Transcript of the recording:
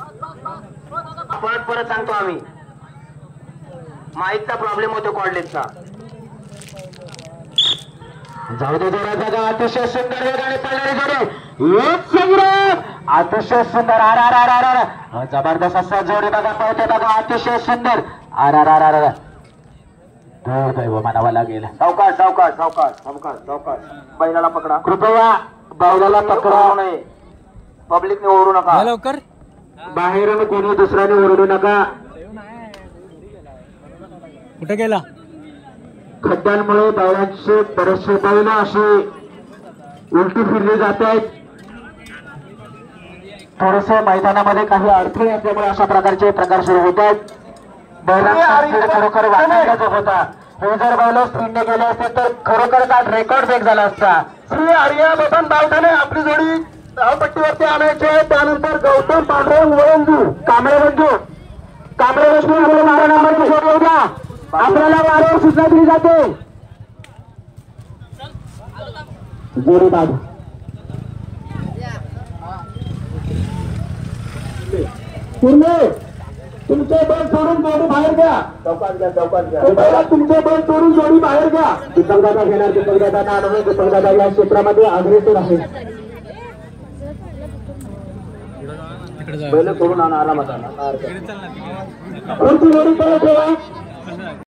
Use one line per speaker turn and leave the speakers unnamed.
परत परत सांगतो आम्ही. माईकचा प्रॉब्लेम होतो कॉर्डेटचा
जाऊ दे जोरात बघा अतिशय सुंदर वेगाने पडणारी जोडी. एक संग्राम अतिशय सुंदर. आर आर आर आर आर जबरदस्त असा जोडी बघा. पळते बघा. अतिशय सुंदर. आर आर आर आर आर दुर्दैव म्हणावं लागेल.
सावकाश सावकाश सावकाश सावकाश सावकाश. बैलाला पकडा.
कृपया बैलाला पकडा.
नये पब्लिकने ओरडू नका.
लवकर.
बाहेरून कोणी दुसऱ्याने ओरडू नका.
कुठे गेला?
खड्ड्यांमुळे बैलांचे बरेचसे बैल अशी उलटी फिरली जात आहेत. थोडेसे मैदानामध्ये काही अडथळे असल्यामुळे अशा प्रकारचे प्रकार सुरू होत आहेत. बैलांचा खरोखर होता. हे जर बैल स्पीडने गेले असते तर खरोखर आज रेकॉर्ड ब्रेक झाला असता. श्री आर्या बबन बावठाने आपली जोडी धावपट्टीवरती आणायची त्यानंतर गौतम पांढरे वळंजू कांबळे बंधू कांबळे बंधू आपल्या बारा नंबरची आपल्याला वारंवार सूचना दिली जाते. पूर्ण तुमचे बैल सोडून जोडी बाहेर घ्या.
चौकात घ्या चौकात घ्या.
पहिला तुमचे बैल सोडून जोडी बाहेर घ्या. दीपकदादा घेणार दीपकदादा अनुभव दीपकदादा या क्षेत्रामध्ये अग्रेसर आहे.
बैल सोडून आणा आला मग